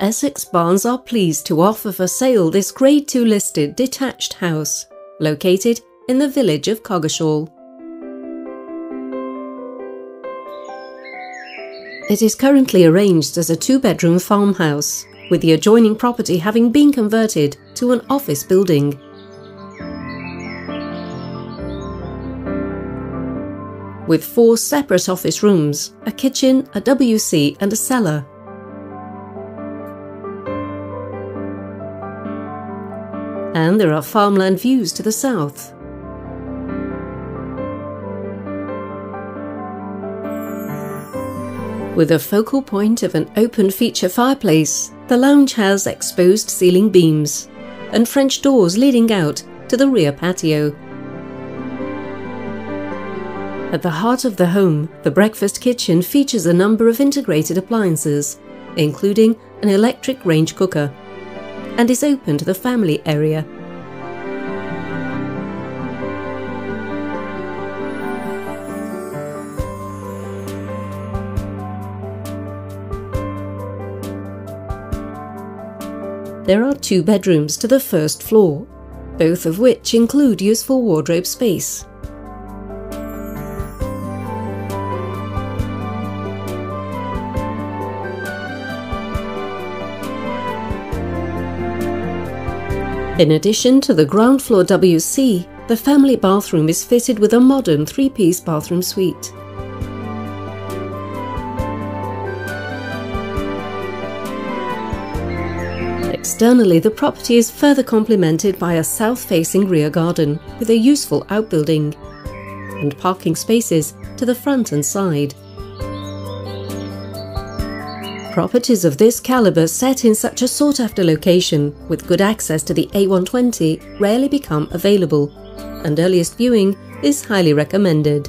Essex Barns are pleased to offer for sale this Grade 2 listed detached house, located in the village of Coggeshall. It is currently arranged as a two-bedroom farmhouse, with the adjoining property having been converted to an office building. With four separate office rooms, a kitchen, a WC and a cellar. And there are farmland views to the south. With a focal point of an open feature fireplace, the lounge has exposed ceiling beams and French doors leading out to the rear patio. At the heart of the home, the breakfast kitchen features a number of integrated appliances, including an electric range cooker, and is open to the family area. There are two bedrooms to the first floor, both of which include useful wardrobe space. In addition to the ground floor WC, the family bathroom is fitted with a modern three-piece bathroom suite. Externally, the property is further complemented by a south-facing rear garden with a useful outbuilding and parking spaces to the front and side. Properties of this calibre set in such a sought-after location with good access to the A120 rarely become available, and earliest viewing is highly recommended.